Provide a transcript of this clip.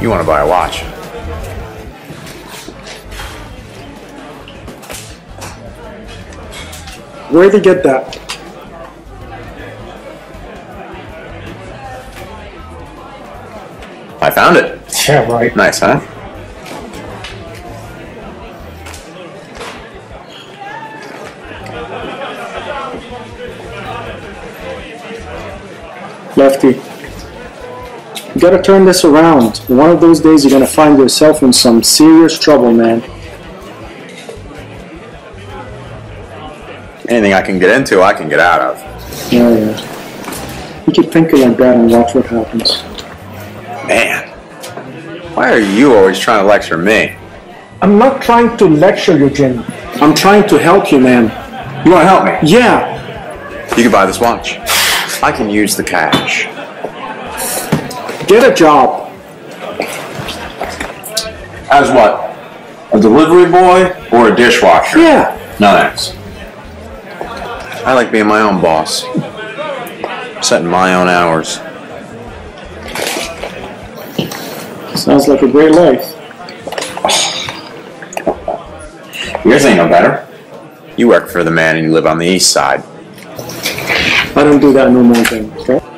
You want to buy a watch? Where'd they get that? I found it. Yeah, right. Nice, huh? Lefty. You gotta turn this around. One of those days you're gonna find yourself in some serious trouble, man. Anything I can get into, I can get out of. Yeah, yeah. You keep thinking like that and watch what happens. Man, why are you always trying to lecture me? I'm not trying to lecture you, Jim. I'm trying to help you, man. You want to help me? Yeah, You can buy this watch. I can use the cash. Get a job. As what? A delivery boy or a dishwasher? Yeah. No thanks. I like being my own boss. Setting my own hours. Sounds like a great life. Yours ain't no better. You work for the man and you live on the east side. I don't do that no more, then, okay?